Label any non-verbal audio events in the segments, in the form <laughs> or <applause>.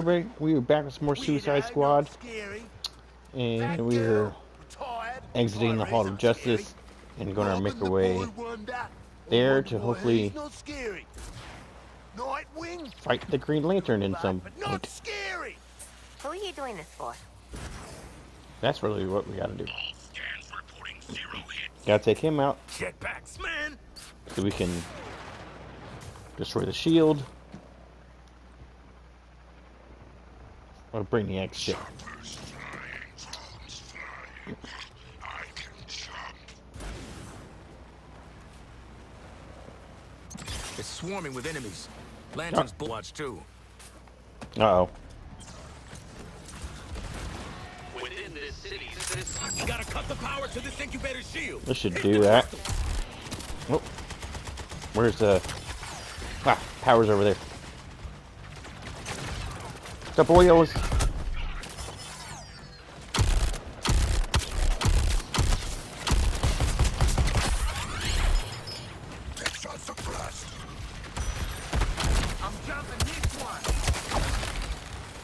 everybody? We were back with some more Suicide Squad, and we were exiting the Hall of Justice and going to make our way there to hopefully fight the Green Lantern in some point. Who are you doing this for? That's really what we gotta do. Gotta take him out Jetpacks, man. so we can destroy the shield. Or bring the X ship. It's swarming with enemies. Lanterns oh. watch too. Uh oh. Within this city, you gotta cut the power to this incubator shield. This should do that. Oh. Where's the Ah, power's over there. What's up, boyos?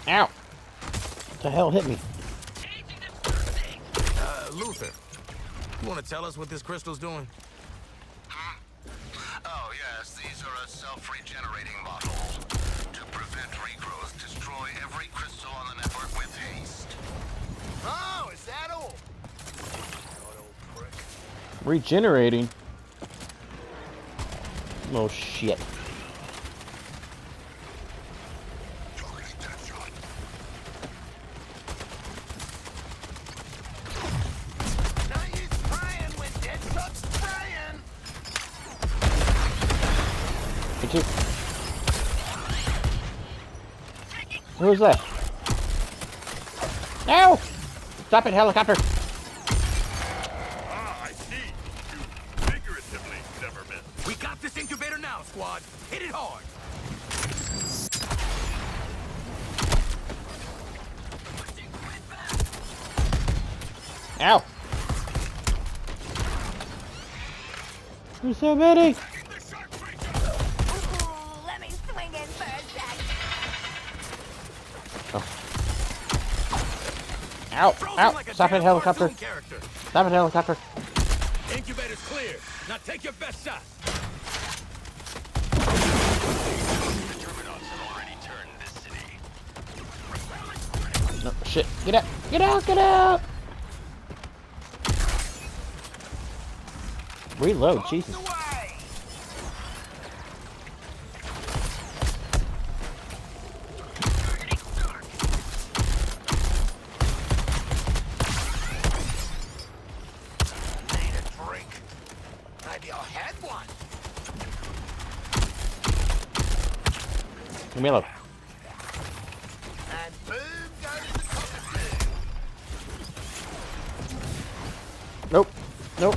Ow! What the hell hit me? Uh, Luthor, you want to tell us what this crystal's doing? Regenerating? Oh, shit. Who's that? No! Stop it, helicopter! There's so many! Oh. Ow! Ow! Like Stop it, helicopter! Stop it, helicopter! Incubator's clear. Now take your best shot. No, shit. Get out! Get out! Get out! Reload, Jesus.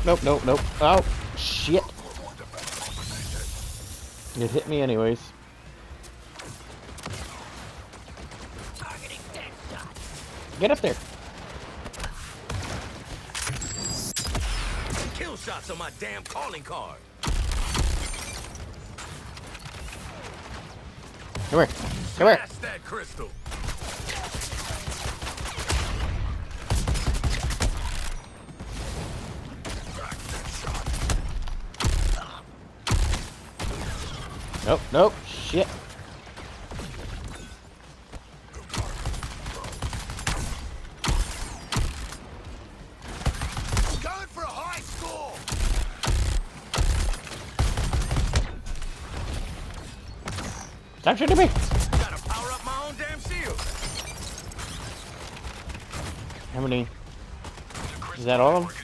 Nope, nope, nope, nope. Oh, shit. It hit me anyways. Get up there. Kill shots on my damn calling card. Come here. Come here. that crystal. Nope, nope, shit. Going for a high score. Stop shooting me! Gotta power up my own damn shield. How many? Is that all of them?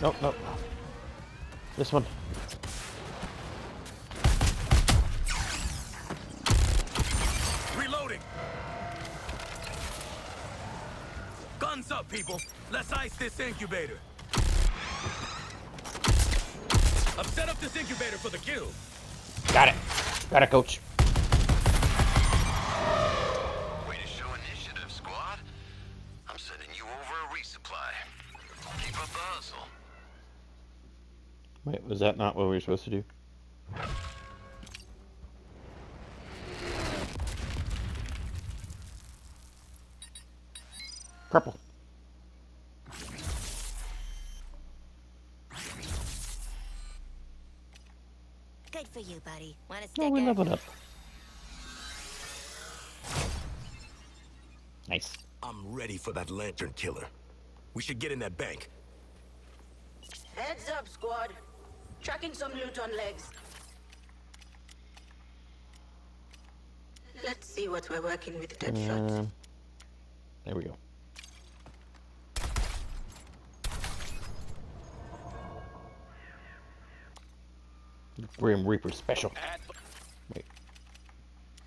Nope, nope. This one. Reloading. Guns up, people. Let's ice this incubator. I've set up this incubator for the kill. Got it. Got it, coach. you're supposed to do. Purple. Good for you, buddy. Want to stick no, we it? up. Nice. I'm ready for that lantern killer. We should get in that bank. Heads up, squad. Tracking some loot on legs. Let's see what we're working with, Deadshot. Um, there we go. Grim Reaper special. Wait.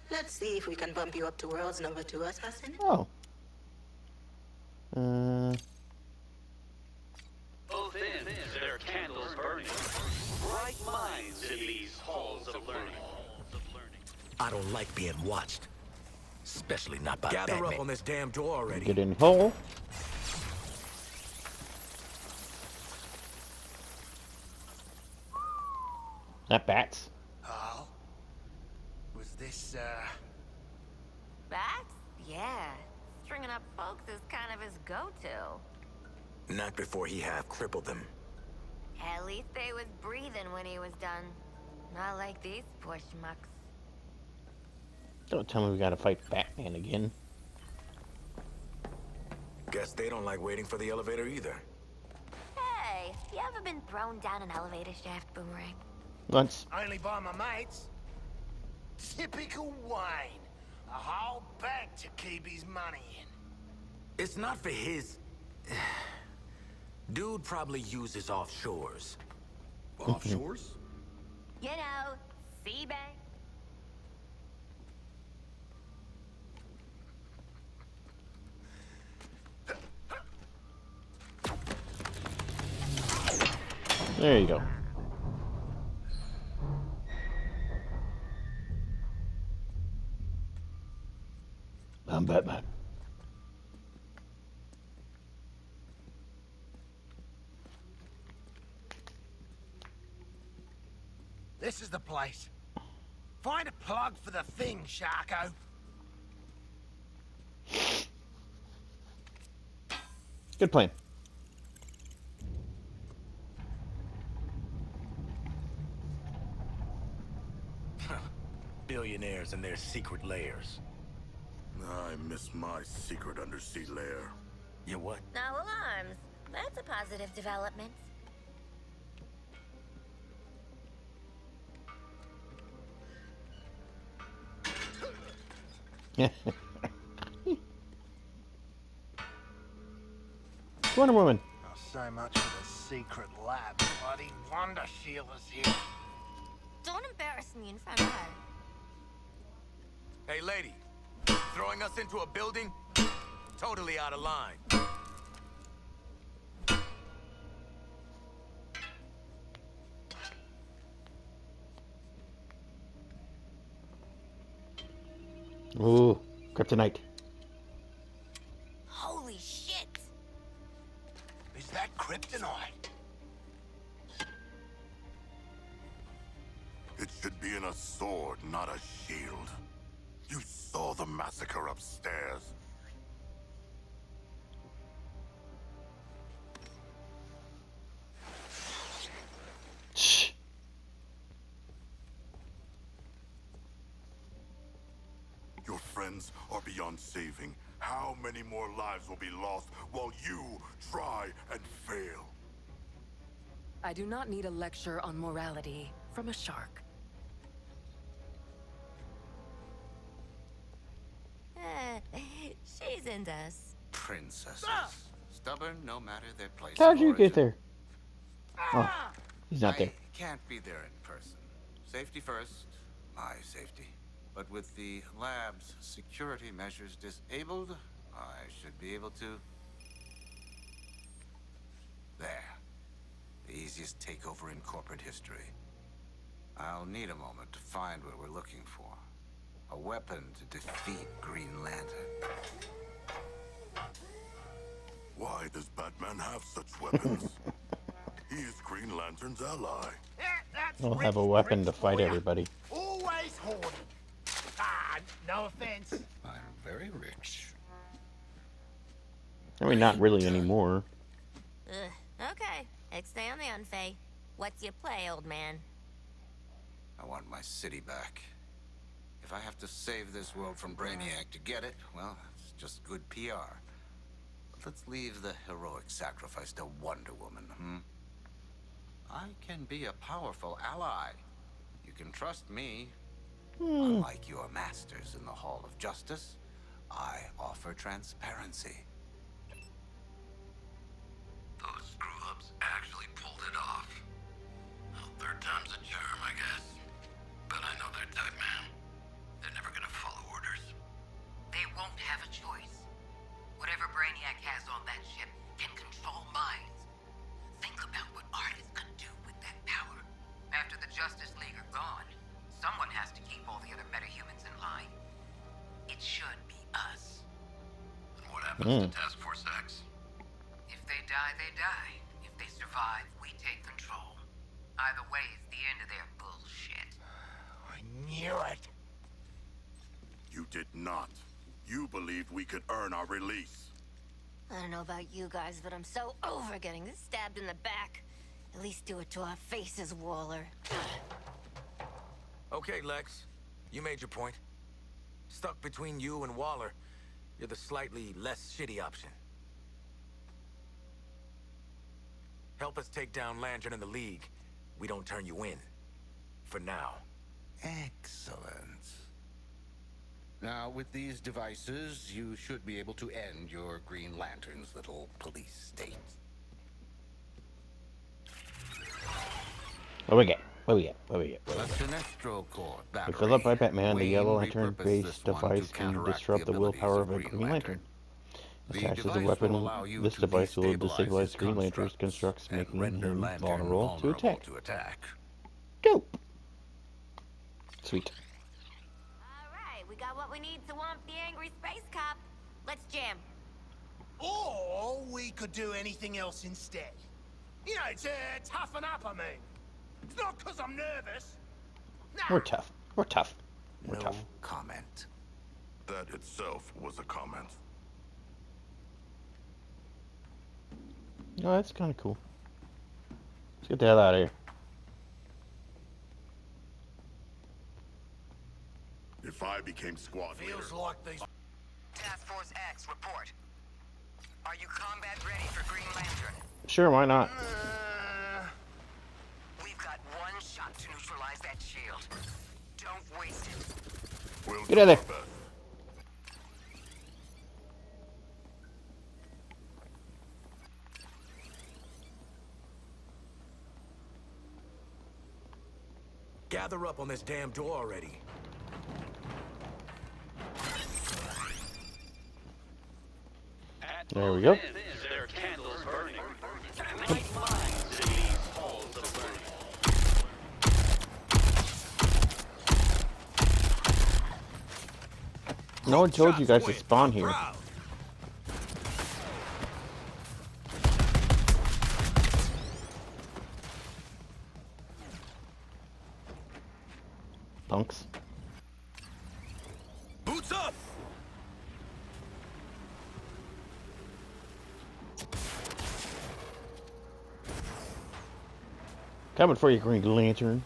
Let's see if we can bump you up to world's number two assassin. Oh. Uh, Both ends, there are candles burning. Bright minds in these halls of learning. I don't like being watched. Especially not by Gather Batman. up on this damn door already. get in hole. That bats. Oh? Was this, uh... Bats? Yeah. Stringing up folks is kind of his go-to. Not before he half crippled them. At least they was breathing when he was done. Not like these poor schmucks. Don't tell me we gotta fight Batman again. Guess they don't like waiting for the elevator either. Hey, you ever been thrown down an elevator shaft, Boomerang? Once. Only by my mates. Typical Wayne. A whole bank to keep his money in. It's not for his... <sighs> Dude probably uses offshores. Mm-hmm. Offshores? You know, sea bank. There you go. I'm Batman. This is the place. Find a plug for the thing, Sharko. Good plan. Billionaires and their secret layers. I miss my secret undersea lair. You what? No alarms. That's a positive development. <laughs> Wonder Woman. Not so much for the secret lab. Bloody Wonder Shield is here. Don't embarrass me in front of her. Hey, lady. Throwing us into a building? Totally out of line. Ooh, kryptonite. Holy shit! Is that kryptonite? It should be in a sword, not a massacre upstairs. Shh. Your friends are beyond saving. How many more lives will be lost while you try and fail? I do not need a lecture on morality from a shark. She's into us. Princesses. Ah! Stubborn no matter their place. How'd you get there? Ah! Oh, he's not I there. can't be there in person. Safety first, my safety. But with the lab's security measures disabled, I should be able to... There. The easiest takeover in corporate history. I'll need a moment to find what we're looking for. A weapon to defeat Green Lantern. Why does Batman have such weapons? <laughs> he is Green Lantern's ally. Yeah, we'll have a weapon rich to fight for everybody. Always horny. Ah, no offense. I'm very rich. I mean, not really anymore. Ugh, okay. Stay on the unfay. What's your play, old man? I want my city back. If I have to save this world from Brainiac to get it, well, it's just good PR. But let's leave the heroic sacrifice to Wonder Woman, hmm? I can be a powerful ally. You can trust me. Unlike your masters in the Hall of Justice, I offer transparency. Those screw-ups actually pulled it off. Well, third time's a charm, I guess. But I know their type, man. Won't have a choice. Whatever Brainiac has on that ship can control minds. Think about what artists could do with that power. After the Justice League are gone, someone has to keep all the other metahumans in line. It should be us. And what happens to hmm. Task Force X? If they die, they die. If they survive, we take control. Either way is the end of their bullshit. I knew it. You did not. You believed we could earn our release. I don't know about you guys, but I'm so over getting stabbed in the back. At least do it to our faces, Waller. <sighs> Okay, Lex. You made your point. Stuck between you and Waller, you're the slightly less shitty option. Help us take down Lantern and the League. We don't turn you in. For now. Excellent. Now, with these devices, you should be able to end your Green Lantern's little police state. What we get? What we get? What we get? What we get? Sinestro Corps If battery. filled up by Batman, the Yellow Lantern-based device can disrupt the willpower of a Green Lantern. The Attached as a weapon, will allow you this device will destabilize Green Lantern's constructs making him Lantern vulnerable to attack. to attack. Dope. Sweet. Alright, we what we need to womp the angry space cop. Let's jam. Or we could do anything else instead. You know, to toughen up, I mean. It's not because I'm nervous. We're tough. We're tough. We're No tough. comment. That itself was a comment. No, that's kind of cool. Let's get the hell out of here. If I became squad leader, Feels like these Task Force X, report. Are you combat ready for Green Lantern? Sure, why not? Uh, We've got one shot to neutralize that shield. Don't waste it. we'll Get do out of there. Gather up on this damn door already. Halls we go. No one told you guys to spawn here. Effort. for It's- Green Lantern.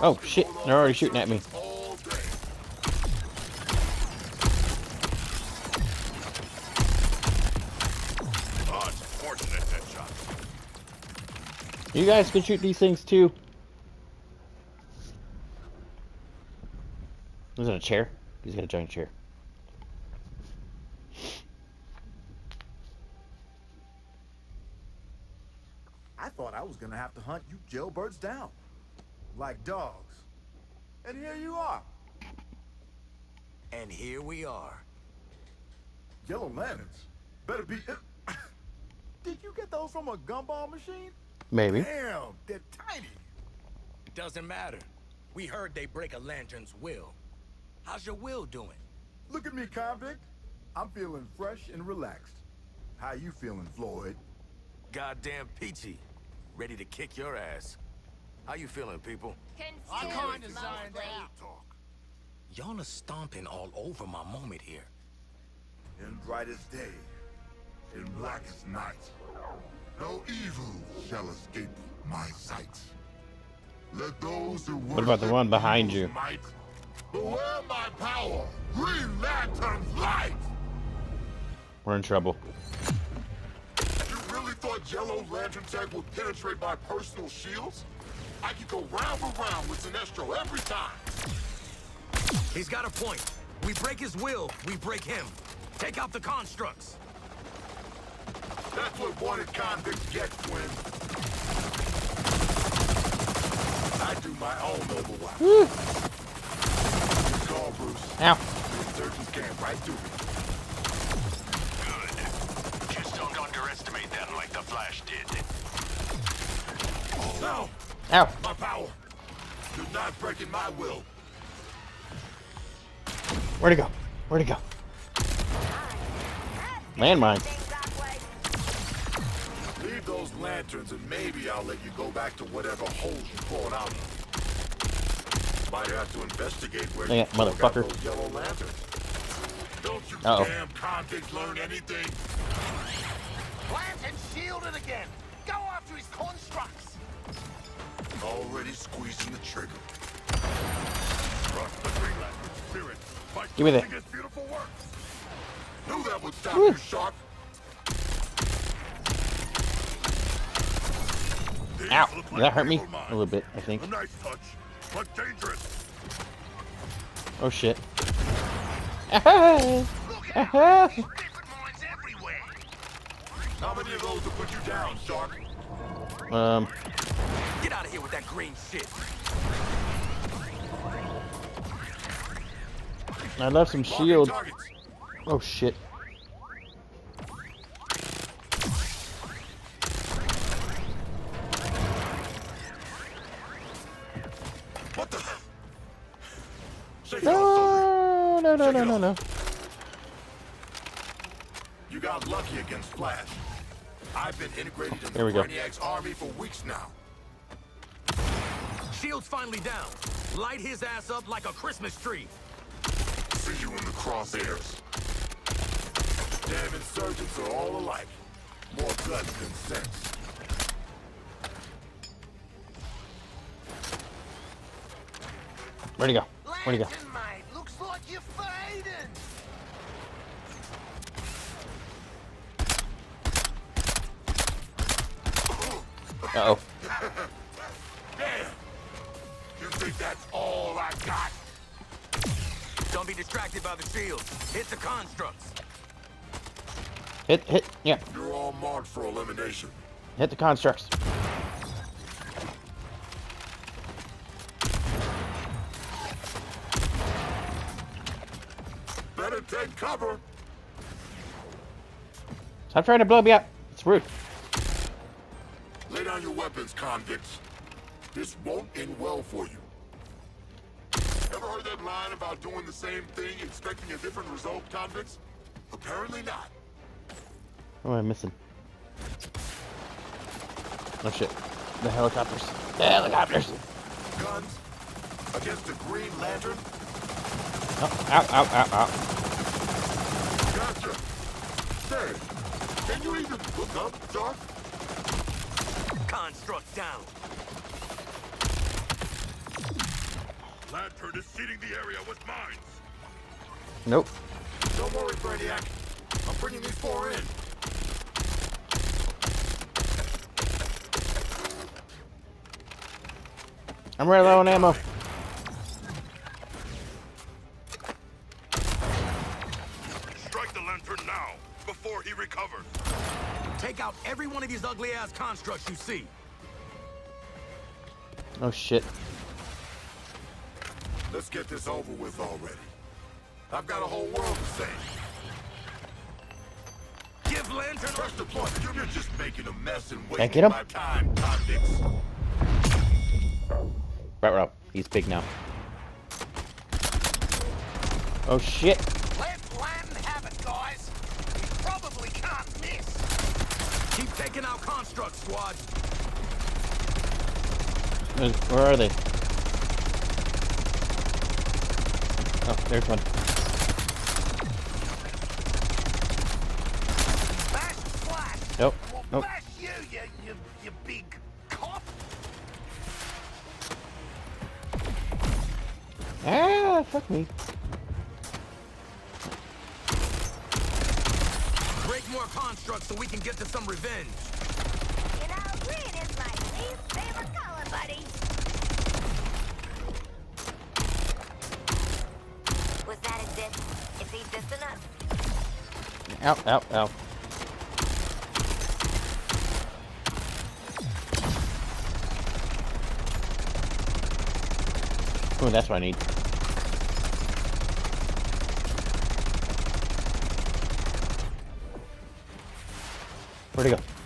Oh shit, they're already shooting at me. You guys can shoot these things too. Is it a chair? He's got a giant chair. I thought I was gonna have to hunt you jailbirds down. Like dogs. And here you are. And here we are. Yellow lanterns. Better be... <coughs> Did you get those from a gumball machine? Maybe. Damn, they're tiny. It Doesn't matter. We heard they break a lantern's will. How's your will doing? Look at me, convict. I'm feeling fresh and relaxed. How you feeling, Floyd? Goddamn peachy. Ready to kick your ass. How you feeling, people? I kinda zoned out. Y'all are stomping all over my moment here. In brightest day, in blackest night, no evil shall escape my sight. Let those who What about the one behind you? might beware my power, Green Lantern's light. We're in trouble. You really thought Yellow Lantern tech would penetrate my personal shields? I could go round and round with Sinestro every time. He's got a point. We break his will, we break him. Take out the constructs. That's what wanted convicts get, Twin. I do my own overwatch. Woo. Good call, Bruce. Ow. The insurgents came right through me. Good. Just don't underestimate them like the Flash did. No! Ow. My power! You're not breaking my will. Where'd it go? Where'd it go? Landmine. Leave those lanterns and maybe I'll let you go back to whatever holes you crawled out of. Might have to investigate where Dang you it, took motherfucker. those yellow lanterns. Don't you Uh-oh. damn convicts learn anything? Lantern shielded again. Go after his constructs. Already squeezing the trigger. Trust the Green Lantern spirit. Fight Give me that. beautiful work. Knew that would stop Woo. you, Shark. Ow. Did that hurt me? A little bit, I think. A nice touch, but dangerous. Oh shit. Ah-ha. Ah-ha. Mines <laughs> everywhere. How many of those will put you down, Shark? Um, Get out of here with that green shit. I left some Marking shield. Oh shit. No, no, no, no, it no, off. no. You got lucky against Flash. I've been integrated in There we the go. Brainiac's army for weeks now. Shield's finally down. Light his ass up like a Christmas tree. See you in the crosshairs. Damn insurgents are all alike. More guts than sense. Where'd he go? Where'd he go? Lantern, mate. Looks like you're fading. Uh-oh. Damn! You think that's all I got? Don't be distracted by the shield. Hit the constructs. Hit, hit, yeah. You're all marked for elimination. Hit the constructs. Cover. Stop trying to blow me up. It's rude. Lay down your weapons, convicts. This won't end well for you. Ever heard that line about doing the same thing, expecting a different result, convicts? Apparently not. What am I missing? Oh shit. The helicopters. The helicopters. Guns against the Green Lantern. Oh, ow, ow, ow, ow. Gotcha. Say, can you even look up, Doc? Construct down. Lantern is seeding the area with mines. Nope. Don't worry, Brainiac. I'm bringing these four in. I'm running low on ammo. Strike the Lantern now, before he recovers. Take out every one of these ugly ass constructs you see. Oh shit. Let's get this over with already. I've got a whole world to save. Give Lantern First deployment, you're just making a mess and Can't get wasting him? my time, convicts. Right, right. He's big now. Oh shit. Taking out construct squad. Where are they? Oh, there's one. Nope. Nope. you, you, you, you big cop! Ah, fuck me. Break more constructs so we can get to some revenge. You know, green is my least favorite color, buddy. Was that a diss? Is he dissing us? Ow, ow, ow. Oh, that's what I need. Where'd he go?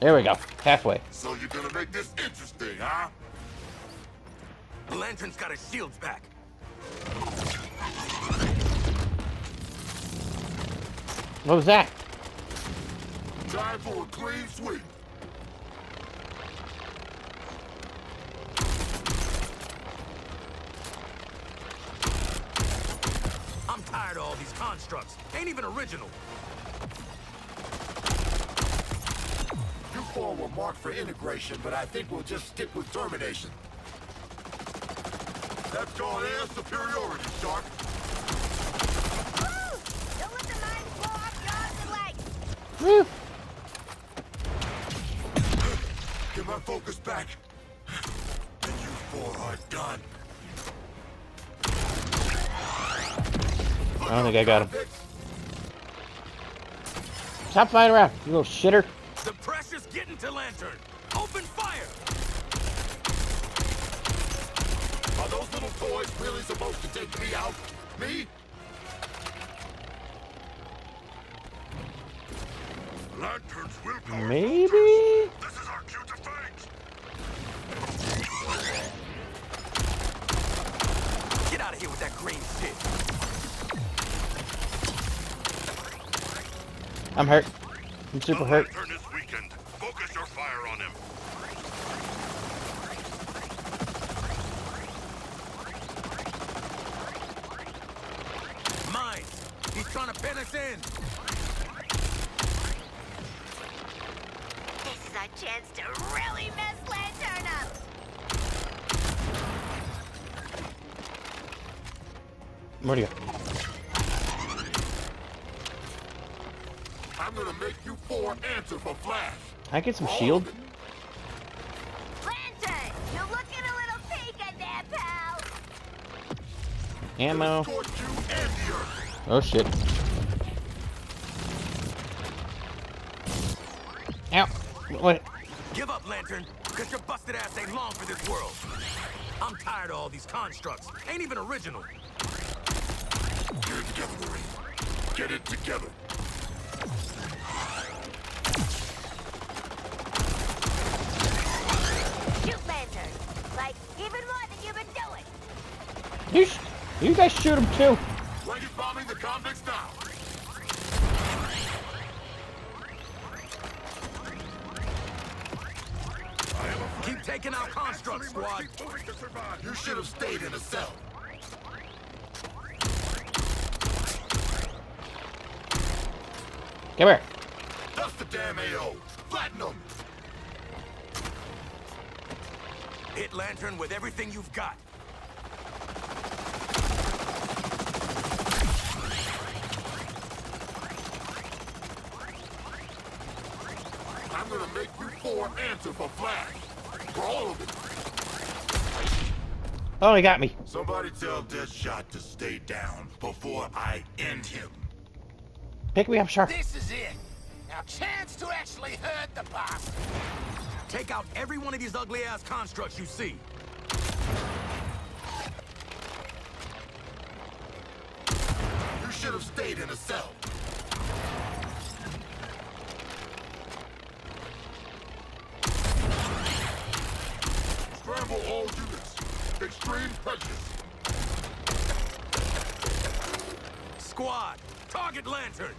There we go. Halfway. So you're gonna make this interesting, huh? Lantern's got his shields back. What was that? Time for a clean sweep. I'm tired of all these constructs. Ain't even original. Were marked for integration, but I think we'll just stick with termination. That's called air superiority, Shark. Get my focus back. And you four are done. I don't think I got him. Stop flying around, you little shitter. Really supposed to take me out? Me? Lantern's willpower. Maybe? This is our cue to fight. Get out of here with that green shit. I'm hurt. I'm super hurt. Lantern is weakened. Focus your fire on him. Mine. He's trying to pen us in. This is our chance to really mess Lantern up. Where'd? I'm gonna make you four answer for Flash. I get some shield? Lantern, you're looking a little peaked there, pal. Ammo. Oh shit. Ow. What? Give up, Lantern, because your busted ass ain't long for this world. I'm tired of all these constructs. Ain't even original. Get it together, Marine. Get it together. Shoot Lantern. Like, even more than you've been doing. You, sh you guys shoot him too. Keep taking out construct, squad. You should have stayed in a cell. Come here. That's the damn AO. Flatten them. Hit Lantern with everything you've got. I'm gonna make you four answer for Flash. For all of it. Oh, he got me. Somebody tell Deadshot to stay down before I end him. Pick me up, Shark. This is it. Now, chance to actually hurt the boss. Take out every one of these ugly-ass constructs you see. You should have stayed in a cell. Squad, target Lantern.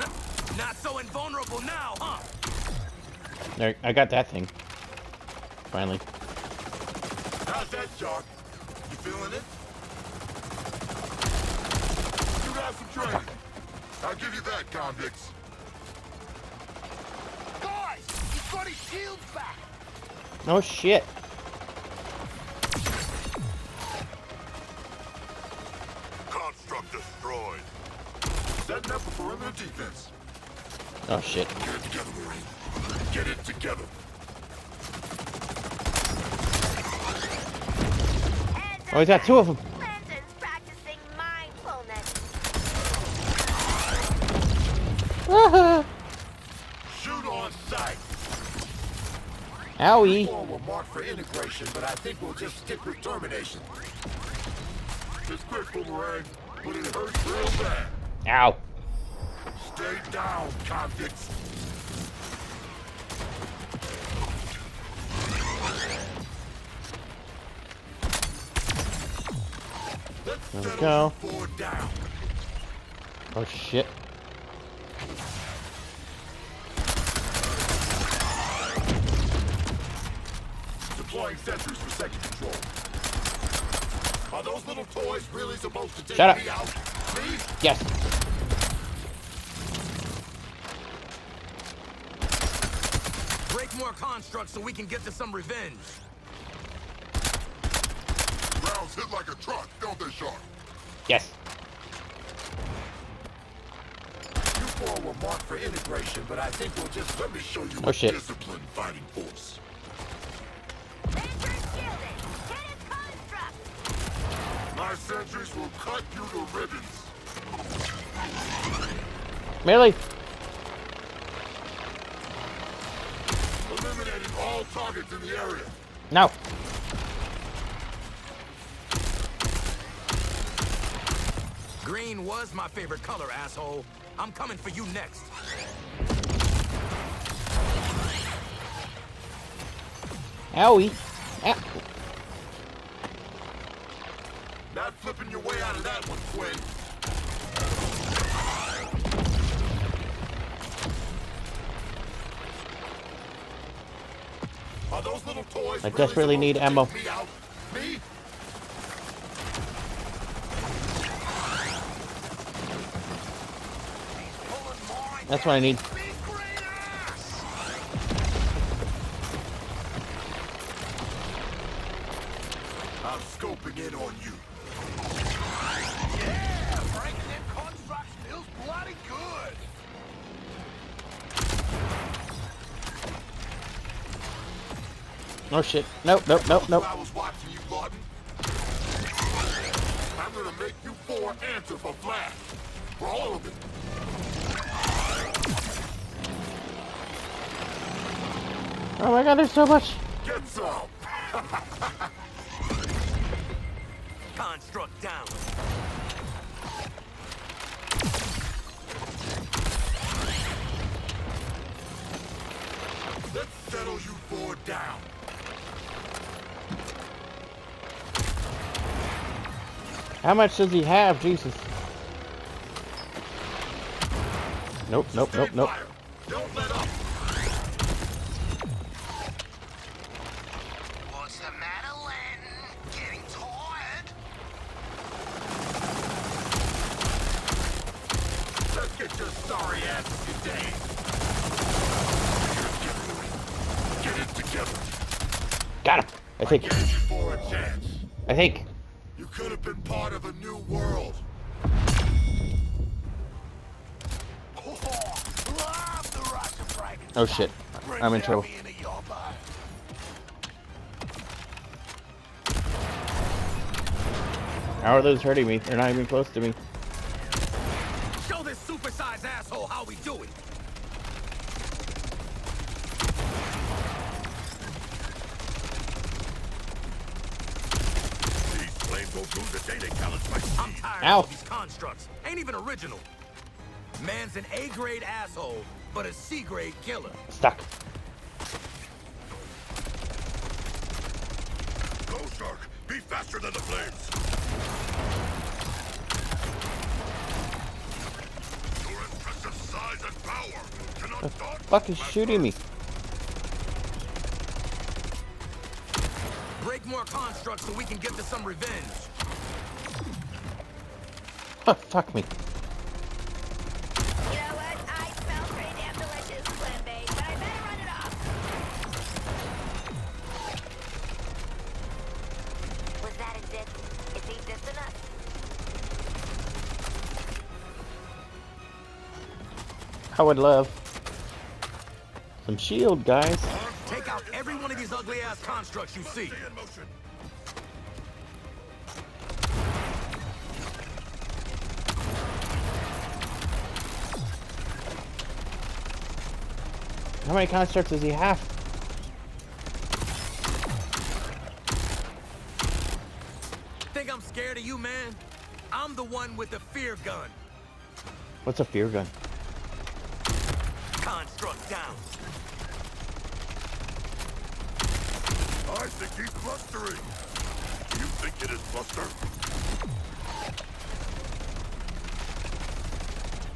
<laughs> Not so invulnerable now, huh? There, I got that thing. Finally. How's that, Shark? You feeling it? You got some training. I'll give you that, convicts. Guys, he's got his shields back. No shit. Setting up a perimeter defense. Oh shit. Get it together, Marine. Get it together. Oh, he's got two of them. Lantern's practicing mindfulness. <laughs> Shoot on sight. Owie. Four were marked for integration, but I think we'll just stick with termination. It's quick, Boomerang, but it hurts real bad. Ow. Stay down, convicts. There we go. you four down. Oh shit. Deploying sentries for second control. Are those little toys really supposed to take Shut up. me out? Me? Yes. More constructs so we can get to some revenge. Rounds hit like a truck, don't they, Shark? Yes. You four were marked for integration, but I think we'll just let me show you Oh, a shit. disciplined fighting force. Lantern's shielded. Hit his. My sentries will cut you to ribbons. Melee. All targets in the area. No. Green was my favorite color, asshole. I'm coming for you next. Owie. Ow. Not flipping your way out of that one, Quinn. I desperately need ammo. That's what I need. I'm scoping in on you. Oh shit. Nope, nope, nope, nope. I was watching you, Lawton. I'm gonna make you four answer for Flash. For all of it. Oh my god, there's so much. Get some. <laughs> Construct down. Let's settle you four down. How much does he have? Jesus. Nope, nope, nope, nope. Don't let up. What's the matter, Len? Getting tired? Let's get your sorry asses today. Get it together. Got him. I think. gave you for. I think. You could have been part of a new world. Oh shit. I'm in trouble. How are those hurting me? They're not even close to me. Show this supersized asshole how we do it. These flames the day they challenge my I'm tired Ow. of these constructs. Ain't even original. Man's an A-grade asshole, but a C-grade killer. Stuck. Go, Shark! Be faster than the flames! Your impressive size and power cannot daunt Fuck is shooting me. More constructs so we can get to some revenge. Oh, fuck me. You know what? I smell pretty damn delicious, plant bait, but I better run it off. Was that a diss? Is he dissing us? I would love some shield, guys. Out every one of these ugly-ass constructs you see. How many constructs does he have? Think I'm scared of you, man? I'm the one with the fear gun. What's a fear gun? Construct down. I think he's blustering. You think it is bluster?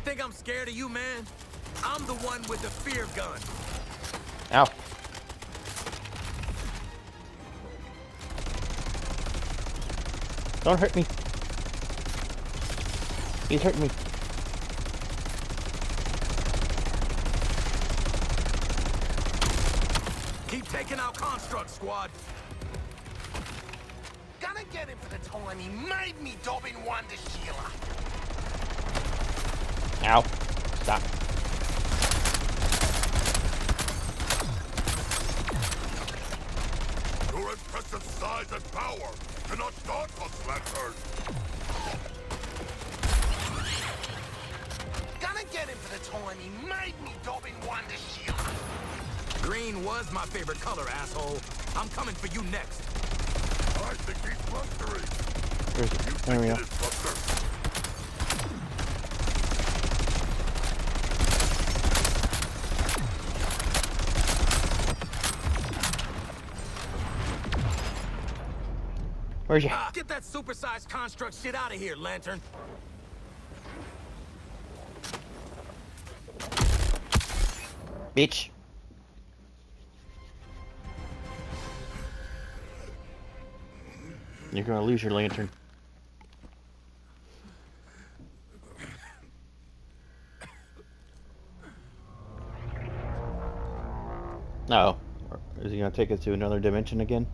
Think I'm scared of you, man? I'm the one with the fear gun. Ow. Don't hurt me. He's hurting me. Keep taking out construct, squad. Gonna get him for the time he made me Dobbin Wonder Sheila. Ow. Stop. Your impressive size and power cannot daunt us, Lantern. Gonna get him for the time he made me Dobbin Wonder Sheila. Green was my favorite color, asshole. I'm coming for you next. I think he's blustering. Where's You it? There we go. Where's you? Ah, get that supersized construct shit out of here, Lantern. Bitch. You're gonna lose your lantern. No. Is he gonna take us to another dimension again?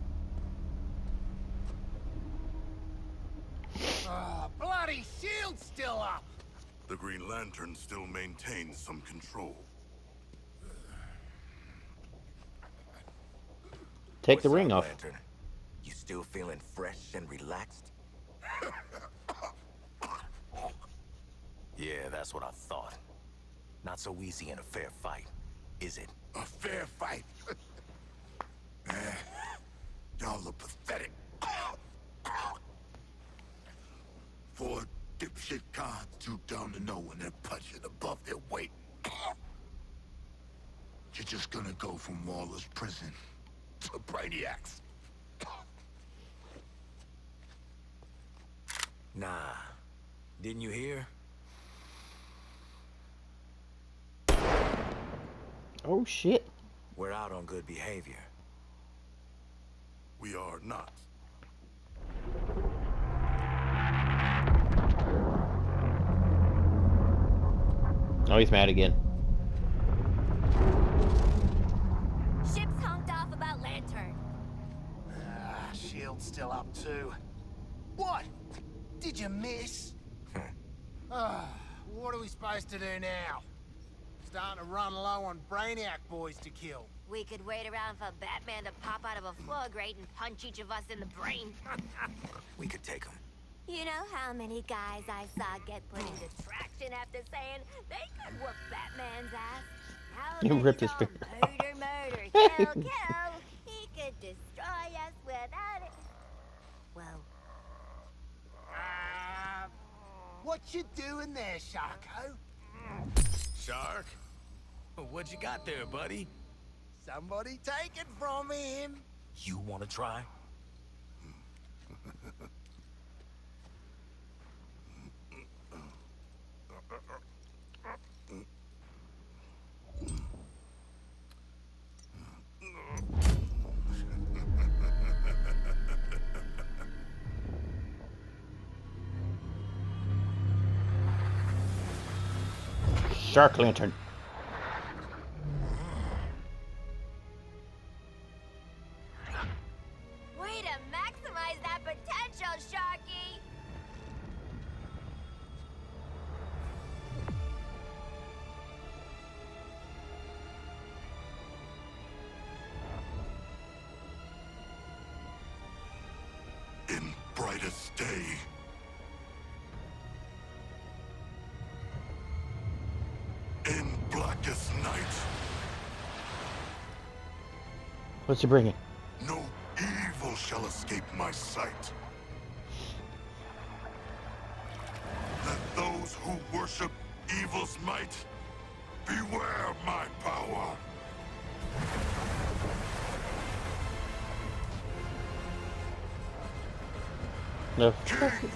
Ah, bloody shield's still up. The Green Lantern still maintains some control. Take the ring up, off. Lantern? You still feeling fresh and relaxed? yeah, that's what I thought. Not so easy in a fair fight, is it? A fair fight. <laughs> Y'all look pathetic. Four dipshit cons too dumb to know when they're punching above their weight. You're just gonna go from Waller's prison to Brainiac's. Nah. Didn't you hear? Oh shit. We're out on good behavior. We are not. Oh, he's mad again. Ship's honked off about Lantern. Ah, Squad's still up too. What? Did you miss? <laughs> Ah, what are we supposed to do now? Starting to run low on Brainiac boys to kill. We could wait around for Batman to pop out of a floor grate and punch each of us in the brain. <laughs> We could take him. You know how many guys I saw get put into traction after saying they could whoop Batman's ass? Now You that ripped his all finger Murder, murder, kill, kill. He could destroy us without it. Well, Uh, what you doing there, Sharko? Shark? What you got there, buddy? Somebody take it from him. You wanna try? <laughs> Shark Lantern. What's he bringing? No evil shall escape my sight. Let those who worship evil's might beware my power. No. King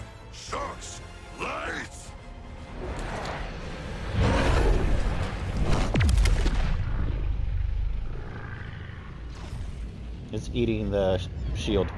eating the shield.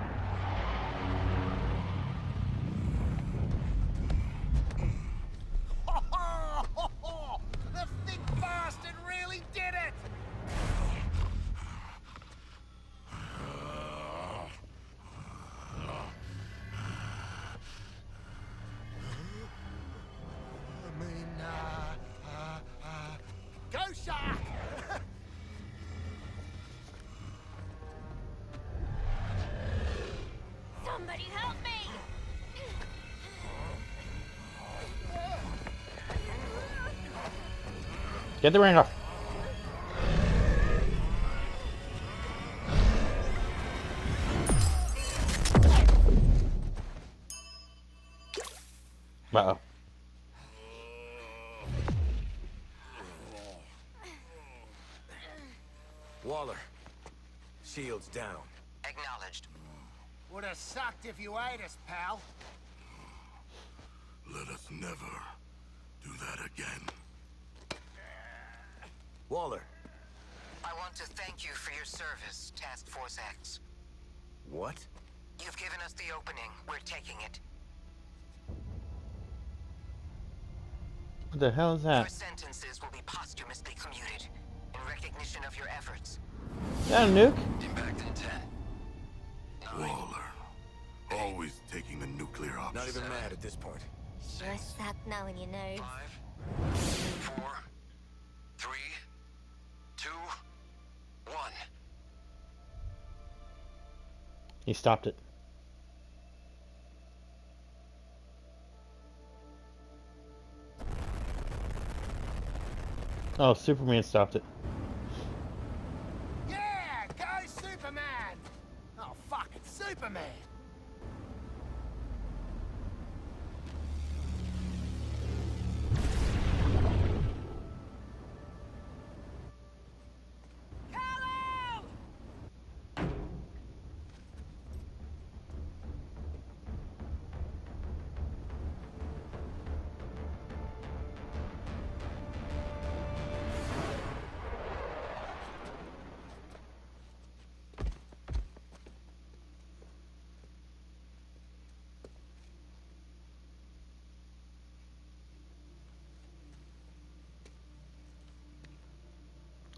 Get the ring off. Uh oh. Waller. Shields down. Acknowledged. Would have sucked if you ate us, pal. Let us never do that again. Waller. I want to thank you for your service, Task Force X. What? You've given us the opening. We're taking it. What the hell is Your that? sentences will be posthumously commuted in recognition of your efforts. Is that a nuke? Impact in 10. Waller. Always taking the nuclear option. Not even mad at this point. Sure suck knowing you nerds. Four, He stopped it. Oh, Superman stopped it. Yeah, go Superman! Oh, fuck, it's Superman!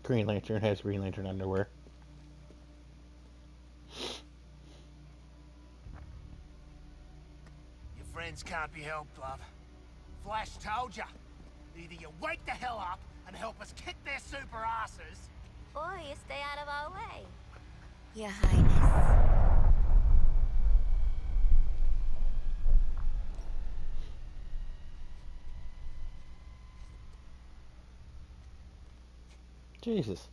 Green Lantern has Green Lantern underwear. Your friends can't be helped, love. Flash told you. Either you wake the hell up and help us kick their super asses, or you stay out of our way. Your Highness. Jesus.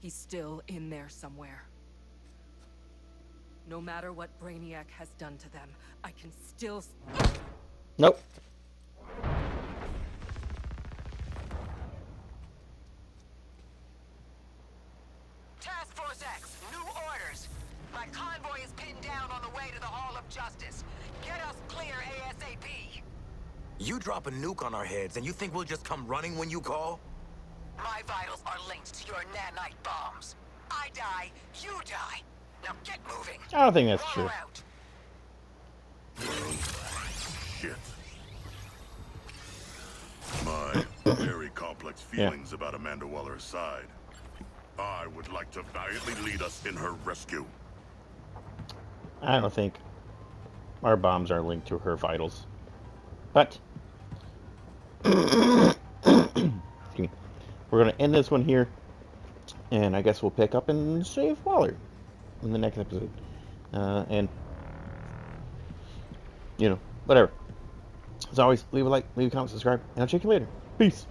He's still in there somewhere. No matter what Brainiac has done to them, I can still... Nope. You drop a nuke on our heads and you think we'll just come running when you call? My vitals are linked to your nanite bombs. I die, you die. Now get moving. I don't think that's Roll true. out. Shit. My very complex Yeah. feelings about Amanda Waller aside, I would like to valiantly lead us in her rescue. I don't think our bombs are linked to her vitals. But we're gonna end this one here, and I guess we'll pick up and save Waller in the next episode. Uh, and you know, whatever. As always, leave a like, leave a comment, subscribe, and I'll check you later. Peace.